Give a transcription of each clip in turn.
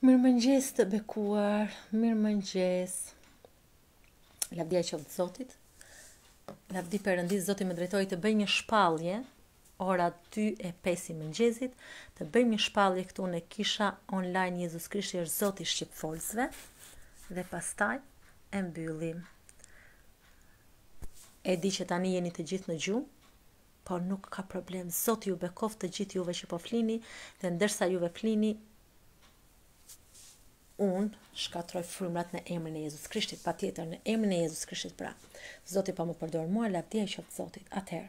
Mirëmëngjes të bekuar, mirëmëngjes. Lavdia qoftë Zotit. Lavdi Perëndisë, Zoti më drejtoi të bëj një shpallje ora 2 e 5 i mëngjesit, të bëj një shpallje këtu në kisha online Jezus Krishti është Zoti shqipfolësve dhe pastaj e mbyllim. E di që tani jeni të gjithë në gjumë, Po nuk ka problem zoti ju bekoftë të gjithë juve që po flini dhe ndërsa juve flini unë shkatërroj frymërat në emrin e Jezus Krishtit, patjetër në emrin e Jezus Krishtit pra. Zoti po më përdor mua, lavdia i qoftë Zotit. Atëherë,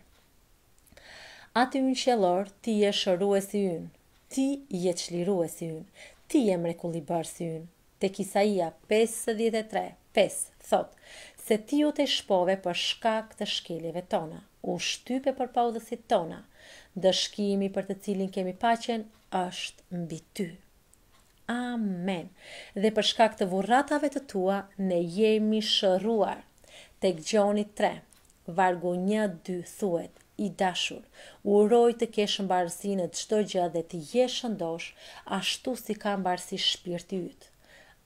Ati ynë qiellor, ti je shëruesi ynë, ti je çliruesi ynë, ti je mrekullibërësi ynë, tek Isaia pesëdhjetë e tre, pesë, thotë, Se ti u tejshpove për shkak të shkeljeve tona, u shtype për paudhësitë tona, ndëshkimi për të cilin kemi paqen është mbi ty. Amen! Dhe për shkak të vurratave të tua ne jemi shëruar, tek Gjoni tre, Vargu një dy thuhet, I dashur, uroj të kesh mbarësi në çdo gjë dhe të jesh shëndosh, ashtu si ka mbarësi shpirti yt.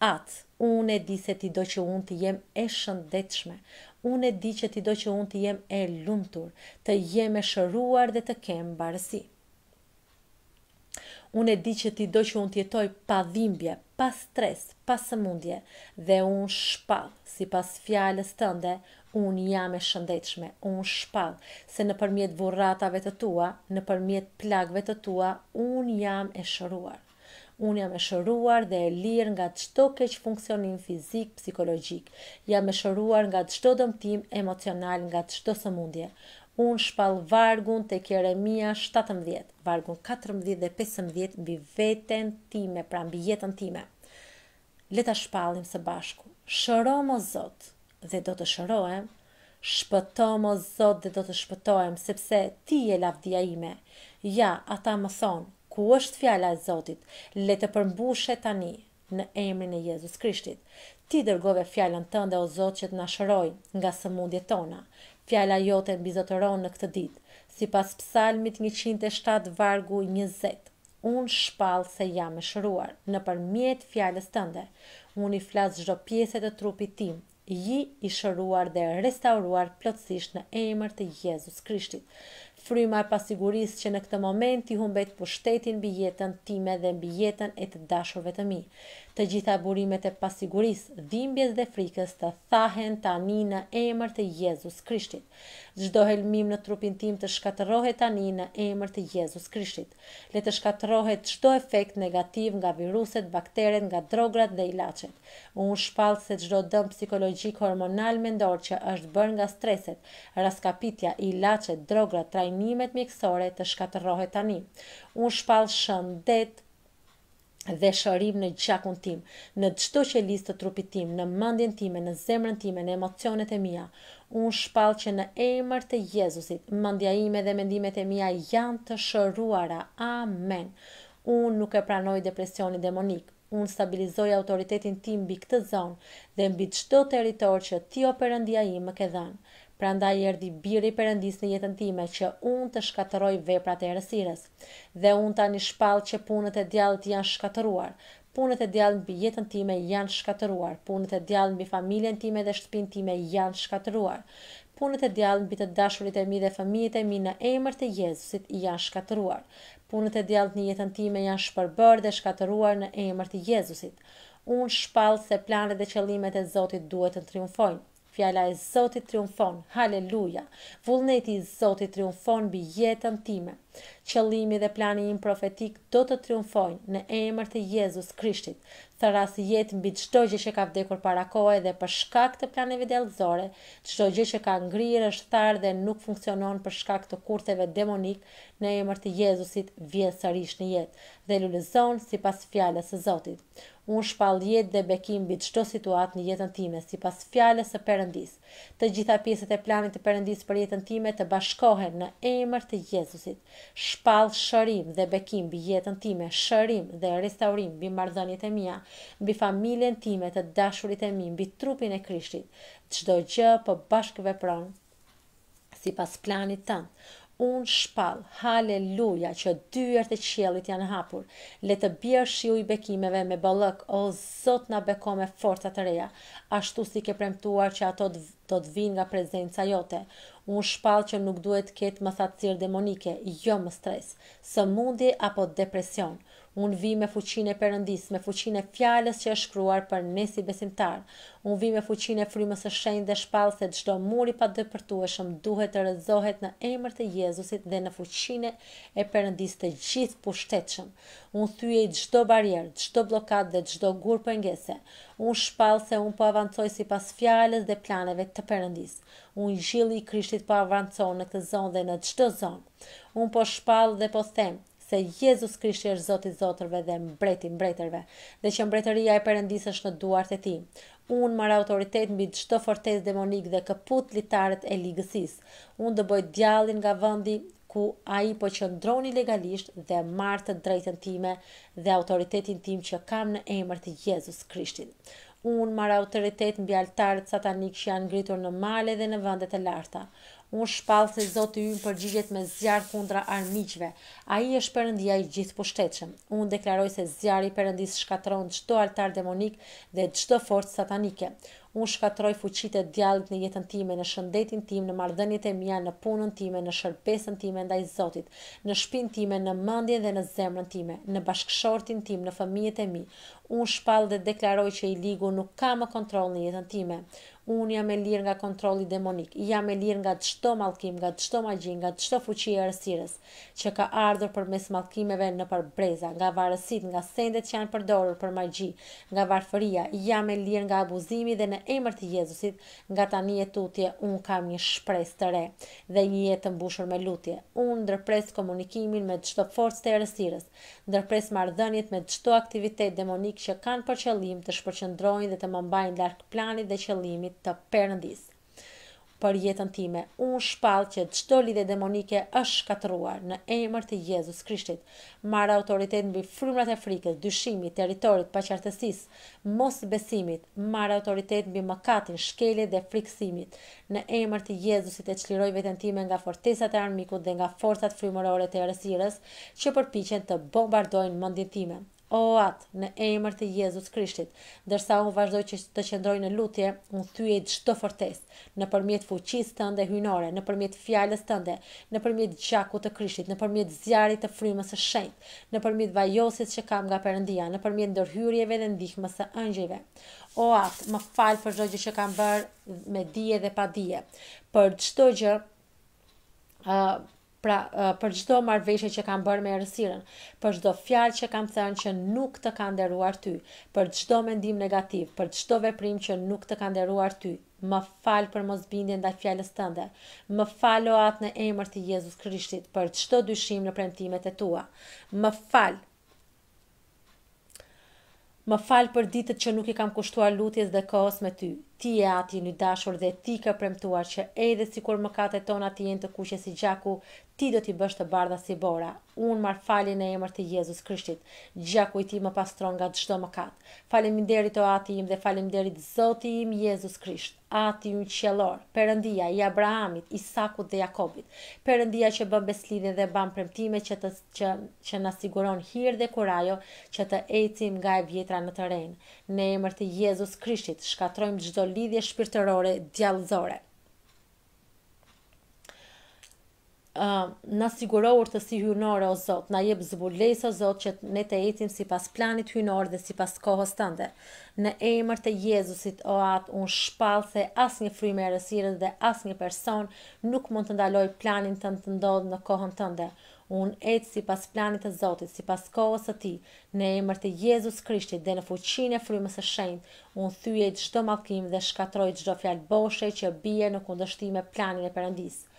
Atë, unë e di se ti do që unë të jem e shëndetshme, unë e di që ti do që unë të jem e lumtur, të jem e shëruar dhe të kem mbarësi. Unë e di që ti do që unë të jetoj pa dhimbje, pa stres, pa sëmundje, dhe unë shpall, sipas fjalës tënde, unë jam e shëndetshme, unë shpall, se nëpërmjet vurratave të tua, nëpërmjet plagëve të tua, unë jam e shëruar. Unë jam e shëruar dhe e lirë nga çdo keqfunksionim fizik, psikologjik. Jam e shëruar nga çdo dëmtim emocional, nga çdo sëmundje. Unë shpall vargun tek Jeremia shtatëmbëdhjetë, vargun katërmbëdhjetë dhe pesëmbëdhjetë mbi veten time, pra mbi jetën time. le ta shpallim së bashku, shëromë o Zot dhe do të shërohem, shpëtomë o Zot dhe do të shpëtohem sepse Ti je lavdia ime, ja ata më thonë, ku është fjala e Zotit, le të përmbushet tani, në emrin e Jezus Krishtit. Ti dërgove fjalën Tënde o Zot që të na shërojë nga sëmundjet tona. Fjala Jote mbizotëron në këtë ditë, sipas Psalmit njëqind e shtatë vargu njëzet. Unë shpall se jam e shëruar, nëpërmjet fjalës tënde. Unë i flas çdo pjese të trupit tim, ji i shëruar dhe restauruar plotësisht në emër të Jezus Krishtit. Fryma e pasigurisë që në këtë moment ti humbet pushtetin mbi jetën time dhe mbi jetën e të dashurve të mi. Të gjitha burimet e pasigurisë, dhimbjes dhe frikës të thahen tani në emër të Jezus Krishtit. Çdo helmim në trupin tim të shkatërrohet tani në emër të Jezus Krishtit. Le të shkatërrohet çdo efekt negativ nga viruset, bakteret, nga drograt dhe ilaçet. Unë shpall se çdo dëm psikologjik, hormonal, mendor që është bërë nga streset, rraskapitja, ilaçet, drograt, trajnimet mjekësore të shkatërrohet tani. Unë shpall shëndet dhe shërim në gjakun tim, në çdo qelizë të trupit tim, në mendjen time, në zemrën time, në emocionet e mia. Unë shpall që në emër të Jezusit, mendja ime dhe mendimet e mia janë të shëruara. Amen. Unë nuk e pranoj depresionin demonik. Unë stabilizoj autoritetin tim mbi këtë zonë dhe mbi çdo territor që Ti o Perëndia im më ke dhënë. Prandaj erdhi Biri i Perëndisë në jetën time që unë të shkatërroj veprat e errësirës. Dhe unë tani shpall që punët e djallit janë shkatërruar. Punët e djallit mbi jetën time janë shkatërruar. Punët e djallit mbi familjen time dhe shtëpinë time janë shkatërruar. Punët e djallit mbi të dashurit e mi dhe fëmijët e mi në emër të Jezusit janë shkatërruar. Punët e djallit në jetën time janë shpërbërë dhe shkatërruar në emër të Jezusit. Unë shpall se planet dhe qëllimet e Zotit duhet të triumfojnë. Fjala e Zotit triumfon! Haleluja! Vullneti i Zotit triumfon mbi jetën time. Qëllimi dhe plani im profetik do të triumfojnë, në emër të Jezus Krishtit. Thërras jetë mbi çdo gjë që ka vdekur para kohe dhe për shkak të planeve djallëzore, çdo gjë që ka ngrirë është tharë dhe nuk funksionon për shkak të kurtheve demonikë, në emër të Jezusit vjen sërish në jetë, dhe lulëzon sipas fjalës së Zotit. Unë shpall jetë dhe bekim mbi çdo situatë në jetën time, sipas fjalës së Perëndisë. Të gjitha pjesët e planit të Perëndisë për jetën time të bashkohen në emër të Jezusit. Shpall shërim dhe bekim mbi jetën time, shërim dhe restaurim mbi marrëdhëniet e mia, mbi familjen time, të dashurit e mi, mbi trupin e Krishtit. Çdo gjë po bashkëvepron sipas planit tënd. Unë shpall, haleluja që dyert e qiellit janë hapur, le të bjerë shiu i bekimeve me bollëk, o Zot na beko me forca të reja, ashtu si ke premtuar që ato do të vijnë nga prezenca jote. Unë shpall që nuk duhet të ketë më thatësirë demonike, jo më stres, sëmundje apo depresion. Unë vij me fuqinë e Perëndisë, me fuqinë e Fjalës që është shkruar për ne si besimtarë. Unë vij me fuqinë e Frymës së Shenjtë dhe shpall se çdo mur i padepërtueshëm duhet të rrëzohet në Emër të Jezusit dhe në fuqinë e Perëndisë të gjithëpushtetshëm. Unë thyej çdo barrierë, çdo bllokadë dhe çdo gur pengese. Unë shpall se unë po avancoj sipas Fjalës dhe planeve të Perëndisë. Ungjilli i Krishtit po avancon në këtë zonë dhe në çdo zonë. Unë po shpall dhe po them, se Jezus Krishti është Zot i zotërve dhe Mbret i mbretërve, dhe që Mbretëria e Perëndisë është në duart e tij. Unë marr autoritet mbi çdo fortesë demonikë dhe këput litarët e ligësisë. Unë dëboj djallin nga vendi ku ai po qëndron ilegalisht dhe marr të drejtën time dhe autoritetin tim që kam në emër të Jezus Krishtit. Unë marr autoritet mbi altarët satanikë që janë ngritur në male dhe në vende të larta. Unë shpall se Zoti ynë përgjigjet me zjarr kundra armiqve. Ai është Perëndia i Gjithëpushtetshëm. Unë deklaroj se zjarri i Perëndisë shkatërron çdo altar demonik dhe çdo forcë satanike. Unë shkatërroj fuqitë e djallit në jetën time, në shëndetin tim, në marrëdhëniet e mia, në punën time, në shërbesën time ndaj Zotit, në shpinë time, në mendjen dhe në zemrën time, në bashkëshortin tim, në fëmijët e mi. Unë shpall dhe deklaroj që i ligu nuk ka më kontroll në jetën time. Unë jam e lirë nga kontrolli demonik. Jam e lirë nga çdo mallkim, nga çdo magji, nga çdo fuqi e errësirës, që ka ardhur përmes mallkimeve nëpër breza, nga varësitë, nga sendet që janë përdorur për magji, nga varfëria. Jam e lirë nga abuzimi dhe në emër të Jezusit, nga tani e tutje, unë kam një shpresë të re dhe një jetë të mbushur me lutje. Unë ndërpres komunikimin me çdo forcë të errësirës, Ndërpres marrëdhëniet me çdo aktivitet demonik që kanë për qëllim të shpërqendrojnë dhe të më mbajnë larg planit dhe qëllimit të Perëndisë për jetën time. Unë shpall që çdo lidhje demonike është shkatërruar, në emër të Jezus Krishtit. Marr autoritet mbi frymërat e frikës, dyshimit, territorit, paqartësisë, mosbesimit, marr autoritet mbi mëkatin, shkeljet dhe frikësimit. Në emër të Jezusit e çliroj veten time nga fortesat e armikut dhe nga forcat frymërore të errësirës që përpiqen të bombardojnë mendjen time. O At, në emër të Jezus Krishtit, ndërsa unë vazhdoj që të qëndroj në lutje, unë thyej çdo fortesë. Nëpërmjet fuqisë tënde hyjnore, nëpërmjet fjalës tënde, nëpërmjet gjakut të Krishtit, nëpërmjet zjarrit të Frymës së Shenjtë, nëpërmjet vajosjes që kam nga Perëndia, nëpërmjet ndërhyrjeve dhe ndihmës së engjëjve. O Atë, më fal për çdo gjë që kam bërë me dije dhe pa dije, për çdo gjë Pra, për çdo marrëveshje që kam bërë me errësirën, për çdo fjalë që kam thënë që nuk të ka nderuar ty, për çdo mendim negativ, për çdo veprim që nuk të ka nderuar ty, më fal për mosbindjen ndaj fjalës tënde. Më fal o Atë në emër të Jezus Krishtit për çdo dyshim në premtimet e tua. Më fal! Më fal për ditët që nuk i kam kushtuar lutjes dhe kohës me ty. Ti je ati ynë i dashur dhe Ti ke premtuar që edhe sikur mëkatet tona të jenë të kuqe si gjaku, Ti do t'i bësh të bardha si bora. Unë marr faljen në emër të Jezus Krishtit. Gjaku i Tij më pastron nga çdo mëkat. Faleminderit o Ati im dhe faleminderit Zoti im Jezus Krisht. Ati ynë qiellor, Perëndia, i Abrahamit, Isakut dhe Jakobit. Perëndia që bën besëlidhje dhe mban premtime që të që që na siguron hir dhe kurajo që të ecim nga e vjetra në të renë. Në emër të Jezus Krishtit, shkatrrojmë çdo lidhje shpirtërore djallëzore. Na siguro urtësi hyjnore o Zot, na jep zbulesë o Zot që ne të ecim sipas planit hyjnor dhe sipas kohës tënde. Në emër të Jezusit o At unë shpall se asnjë frymë e errësirës dhe asnjë person nuk mund të ndalojë planin tënd të ndodhë në kohën tënde. Unë ec sipas planit të Zotit, sipas kohës së tij. Në emër të Jezus Krishtit dhe në fuqinë e frymës së shenjtë unë thyej çdo mallkim dhe shkatrroj çdo fjalë boshe që bie në kundërshtim me planin e Perëndisë.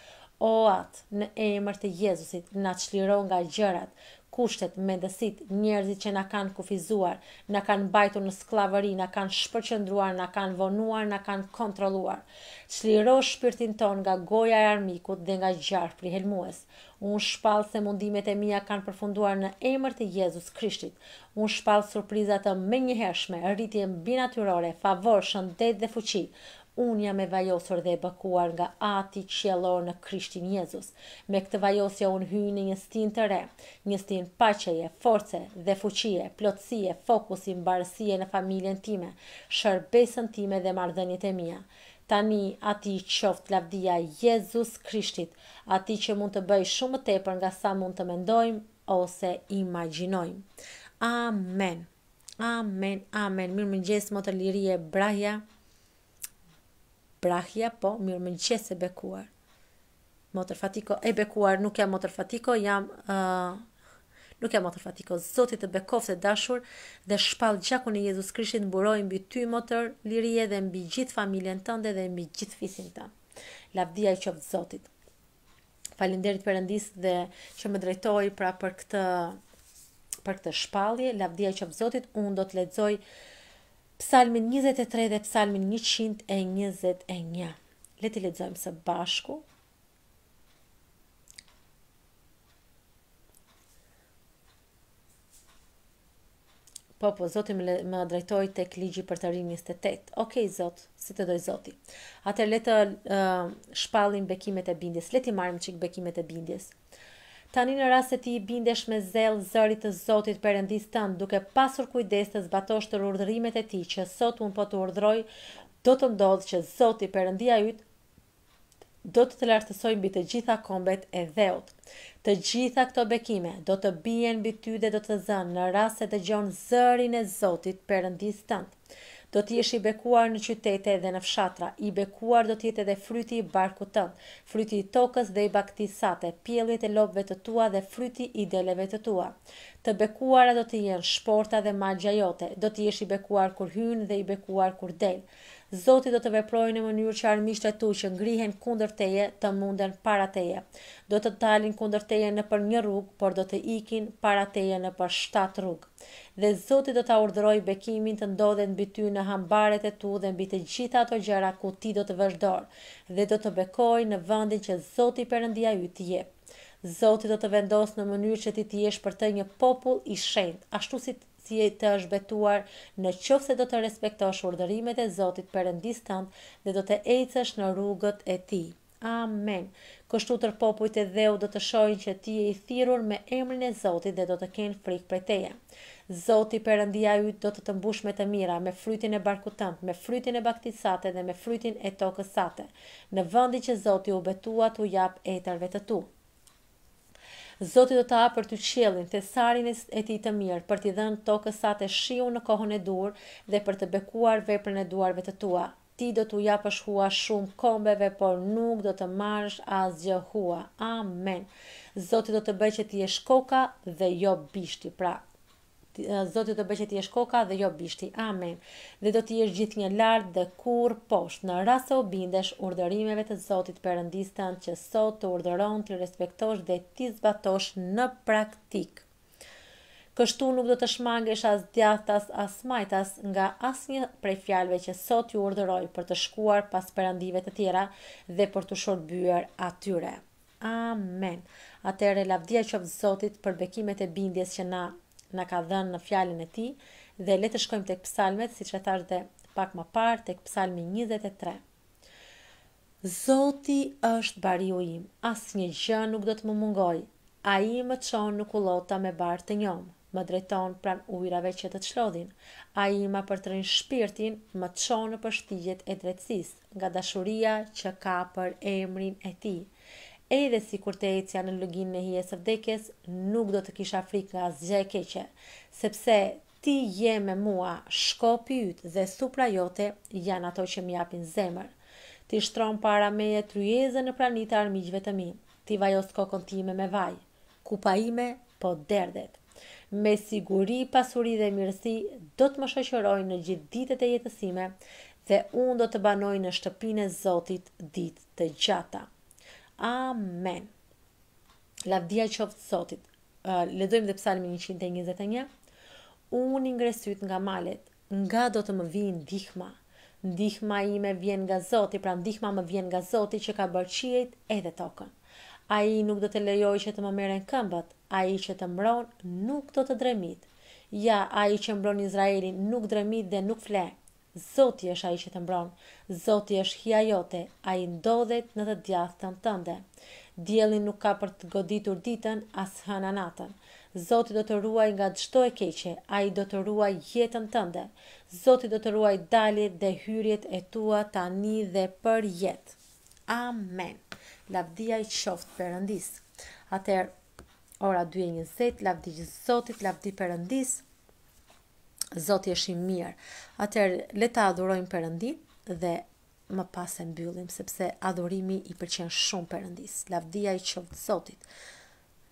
O At, në emër të Jezusit, na çliro nga gjërat, kushtet, mendësitë, njerëzit që na kanë kufizuar, na kanë mbajtur në skllavëri, na kanë shpërqendruar, na kanë vonuar, na kanë kontrolluar. Çliro shpirtin tonë nga goja e armikut dhe nga gjarpri helmues. Unë shpall se mundimet e mia kanë përfunduar në emër të Jezus Krishtit. Unë shpall surpriza të menjëhershme, rritje mbinatyrore, favor, shëndet dhe fuqi. Unë jam e vajosur dhe e bekuar nga Ati qiellor në Krishtin Jezus. Me këtë vajosje unë hyj në një stinë të re, një stinë paqeje, force dhe fuqie, plotësie, fokusi, mbarësie në familjen time, shërbesën time dhe marrëdhëniet e mia. Tani, Atij qoftë lavdia, Jezus Krishtit, Atij që mund të bëjë shumë më tepër nga sa mund të mendojmë ose imagjinojmë. Amen. Amen, amen. Mirëmëngjes, motër Lirie, brahja. Brahja, po, mirëmëngjes e bekuar. Motër fatiko, e bekuar, nuk jam motër fatiko, jam... Uh, nuk jam motër fatiko. Zoti të bekoftë e dashur dhe shpall gjakun e Jezus Krishtit mburojë mbi ty motër Lirie dhe mbi gjithë familjen tënde dhe mbi gjithë fisin tënd. Lavdia i qoftë Zotit. Faleminderit Perëndisë dhe që më drejtoi pra për këtë për këtë shpallje, lavdia i qoftë Zotit, unë do të lexoj Psalmin 23 dhe Psalmin 121. Le t'i lexojmë së bashku. Po, po, Zoti më, më drejtoi tek Ligji i Përtërirë 28. Okej, Zot, si të dojë Zoti. Atëherë le të uh, shpallim bekimet e bindjes. Le t'i marrim çik bekimet e bindjes. Tani në rast se ti i bindesh me zell zërit të Zotit Perëndisë tënd, duke pasur kujdes të zbatosh tërë urdhërimet e tij që sot unë po të urdhëroj, do të ndodhë që Zoti Perëndia yt do të të lartësojë mbi të gjitha kombet e dheut. Të gjitha këto bekime do të bien mbi ty dhe do të zënë në rast se dëgjon zërin e Zotit, Perëndisë tënd. Do të jesh i bekuar në qytete dhe në fshatra, i bekuar do të jetë edhe fryti i barkut tënd, fryti i tokës dhe i bagëtisë sate, pjelljet e lopëve të tua dhe fryti i deleve të tua. Të bekuara do të jenë shporta dhe magjja jote, do të jesh i bekuar kur hyn dhe i bekuar kur del. Zoti do të veprojë në mënyrë që armiqtë e tu që ngrihen kundër teje të munden para teje. Do të dalin kundër teje nëpër një rrugë, por do të ikin para teje nëpër shtatë rrugë. Dhe Zoti do ta urdhërojë bekimin të ndodhet mbi ty në hambaret e tu dhe mbi të gjitha ato gjëra ku ti do të vësh dorë, dhe do të bekojë në vendin që Zoti Perëndia yt të jep. Zoti do të vendosë në mënyrë që ti të jesh për të një popull i shenjtë, ashtu si si të është betuar, në qoftë se do të respektosh urdhërimet e Zotit Perëndisë tënd dhe do të ecësh në rrugët e Tij. Amen. Kështu tërë popujt e dheut do të shohin që ti je i thirrur me emrin e Zotit dhe do të kenë frikë prej teje. Zoti Perëndia yt do të të mbushë me të mira, me frytin e barkut tënd, me frytin e bagëtisë sate dhe me frytin e tokës sate, në vendin që Zoti u betua t'u japë etërve të tu. Zoti do të hapë për ty qiellin, thesarin e Tij të mirë, për t'i dhënë tokës sate shiun në kohën e duhur dhe për të bekuar veprën e duarve të tua. Ti do t'u japësh hua shumë kombeve, por nuk do të marrësh asgjë hua. Amen! Zoti do të bëjë që të jesh koka dhe jo bishti, pra, Zoti do të bëjë që të jesh koka dhe jo bishti. Amen. Dhe do të jesh gjithnjë lart dhe kurrë poshtë, në rast se u bindesh urdhërimeve të Zotit Perëndisë tënd që sot të urdhëron t'i respektosh dhe t'i zbatosh në praktikë. Kështu nuk do të shmangesh as djathtas as majtas nga asnjë prej fjalëve që sot ju urdhëroj për të shkuar pas perëndive të tjera dhe për t'u shërbyer atyre. Amen! Atëherë lavdia i qoftë Zotit për bekimet e bindjes që na na ka dhënë në Fjalën e Tij dhe le të shkojmë tek psalmet, siç e thashë dhe pak më parë, tek Psalmi njëzet e tre. Zoti është bariu im, asgjë nuk do të më mungojë. Ai më çon në kullota me bar të njomë, Më drejton pranë ujërave që të çlodhin. Ai ma përtërin shpirtin, më çon nëpër shtigjet e drejtësisë, nga dashuria që ka për emrin e tij. Edhe sikur të ecja në luginën e hijes së vdekjes, nuk do të kisha frikë nga asgjë e keqe, sepse ti je me mua, shkopi yt dhe thupra jote janë ato që më japin zemër. Ti shtron para meje tryezën në prani të armiqve të mi, ti vajos kokën time me vaj. Kupa ime po derdhet. Me siguri pasuri dhe mirësi do të më shoqërojnë në gjithë ditët e jetës sime dhe unë do të banoj në shtëpinë e Zotit ditë të gjata. Amen. Lavdia qoftë Zotit. Uh, lexojmë dhe psalmin 121. Unë i ngre sytë nga malet, Nga do të më vijë ndihma? Ndihma ime vjen nga Zoti, pra ndihma më vjen nga Zoti që ka bërë qiejt edhe tokën. Ai nuk do të lejojë që të më merren këmbët, Ai që të mbron nuk do të dremisë. Ja, Ai që mbron Izraelin nuk dremit dhe nuk fle. Zoti është Ai që të mbron. Zoti është hija jote, Ai ndodhet në të djathtën tënde. Dielli nuk ka për të goditur ditën, as hëna natën. Zoti do të ruajë nga çdo e keqe, Ai do të ruajë jetën tënde. Zoti do të ruajë daljet dhe hyrjet e tua tani dhe përjetë. Amen. Lavdia i qoftë Perëndisë. Atëherë ora 2 e 20, lavdi Zotit, lavdi Perëndisë. Zoti është i mirë. Atëherë le ta adhurojmë Perëndinë dhe më pas e mbyllim sepse adhurimi i pëlqen shumë Perëndisë. Lavdia i qoftë Zotit.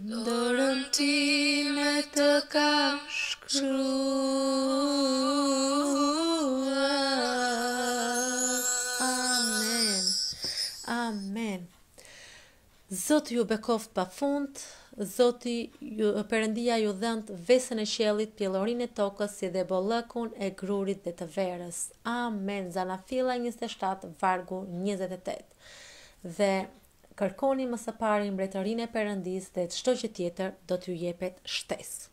Dorën time të kam Amen. Amen. Zoti ju bekoftë pa fund, Zoti ju Perëndia ju dhëntë vesën e qiellit, pjellorinë e tokës si dhe bollëkun e grurit dhe të verës. Amen. Zanafilla 27 vargu 28. Dhe Kërkoni më së pari Mbretërinë e Perëndisë dhe çdo gjë tjetër do t'ju jepet shtesë.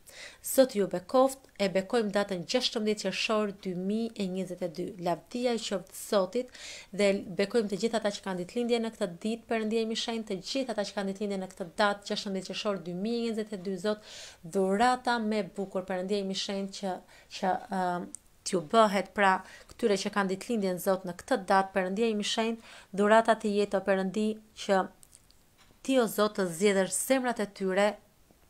Zoti ju bekoftë, e bekojmë datën gjashtëmbëdhjetë qershor dy mijë e njëzet e dy. Lavdia i qoftë Zotit dhe bekojmë të gjithë ata që kanë ditëlindje në këtë ditë Perëndia im i shenjtë të gjithë ata që kanë ditëlindje në këtë datë gjashtëmbëdhjetë qershor dy mijë e njëzet e dy Zot dhurata më e bukur Perëndia im i shenjtë që që T'u bëhet, pra, këtyre që kanë ditëlindjen zot në këtë datë Perëndia im i shenjtë, dhurata të jetë, o Perëndi, që Ti, o Zot, të zgjedhësh zemrat e tyre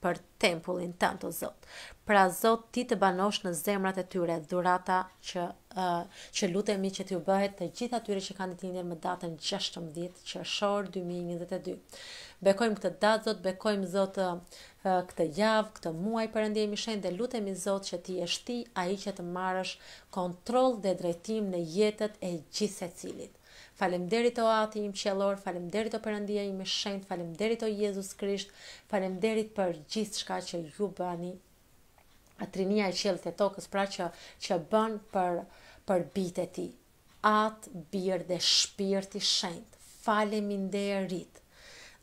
për tempullin Tënd, o Zot. Pra, Zot, Ti të banosh në zemrat e tyre, dhurata që, uh, që lutemi që t'u bëhet të gjithë atyre që kanë ditëlindjen më datën 16 qershor 2022. Bekojmë këtë datë, Zot, bekojmë, Zot, uh, këtë javë, këtë muaj Perëndia im i shenjtë dhe lutemi Zot që të jesh ti ai që të marrësh kontroll dhe drejtim në jetët e gjithsecilit. Faleminderit o Ati im Qiellor, faleminderit o Perëndia im i shenjtë, faleminderit o Jezus Krisht, faleminderit për gjithçka që ju bëni Trinia e qiellit e tokës, pra që që bën për për bijtë e tij. Atë Bir dhe Shpirt i Shenjtë faleminderit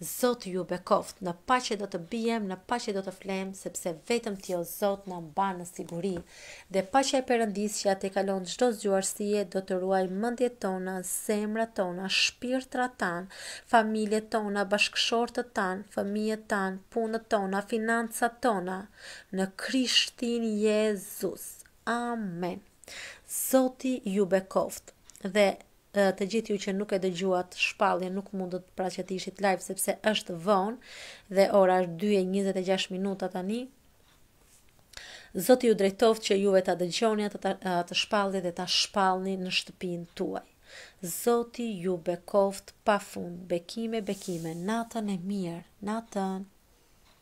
Zoti ju bekoftë në paqe do të bie në paqe do të fle sepse vetëm ti o Zot na mban në siguri dhe paqja e Perëndisë që ia tejkalon çdo zgjuarsie do të ruajë mendjet tona zemrat tona shpirtrat tanë familjet tona bashkëshortët tanë fëmijët tanë punët tona financat tona në Krishtin Jezus Amen Zoti ju bekoftë dhe të gjithë ju që nuk e dëgjuat shpalljen nuk mundët pra që të ishit live sepse është vonë dhe ora është 2:26 minuta tani. Zoti ju drejtoftë që juve ta dëgjoni atë të, të shpallje dhe ta shpallni në shtëpinë tuaj. Zoti ju bekoftë pa fund, bekime, bekime, natën e mirë, natën.